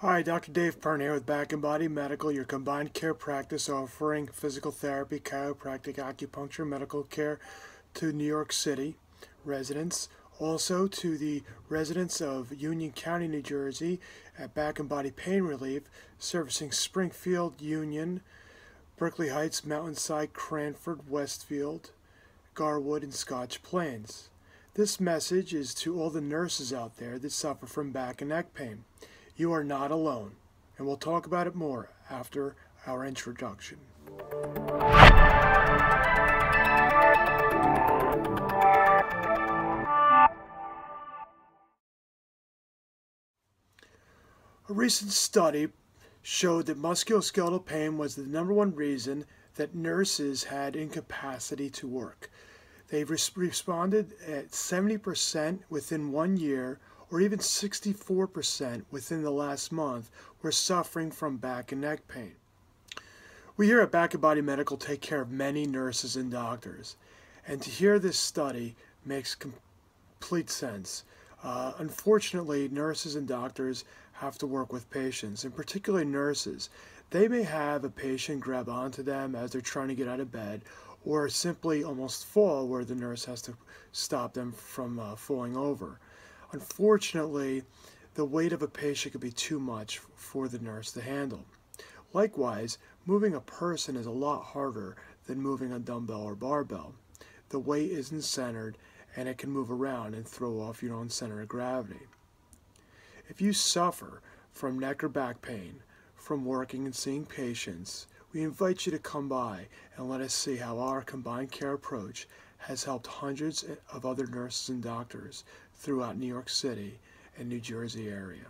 Hi, Dr. Dave Pern here with Back and Body Medical, your combined care practice offering physical therapy, chiropractic, acupuncture, medical care to New York City residents. Also to the residents of Union County, New Jersey at Back and Body Pain Relief, servicing Springfield, Union, Berkeley Heights, Mountainside, Cranford, Westfield, Garwood, and Scotch Plains. This message is to all the nurses out there that suffer from back and neck pain. You are not alone, and we'll talk about it more after our introduction. A recent study showed that musculoskeletal pain was the number one reason that nurses had incapacity to work. They res- responded at 70% within one year or even 64% within the last month were suffering from back and neck pain. We here at Back and Body Medical take care of many nurses and doctors, and to hear this study makes complete sense. Uh, unfortunately, nurses and doctors have to work with patients, and particularly nurses. They may have a patient grab onto them as they're trying to get out of bed, or simply almost fall where the nurse has to stop them from uh, falling over. Unfortunately, the weight of a patient could be too much for the nurse to handle. Likewise, moving a person is a lot harder than moving a dumbbell or barbell. The weight isn't centered and it can move around and throw off your own center of gravity. If you suffer from neck or back pain from working and seeing patients, we invite you to come by and let us see how our combined care approach has helped hundreds of other nurses and doctors throughout New York City and New Jersey area.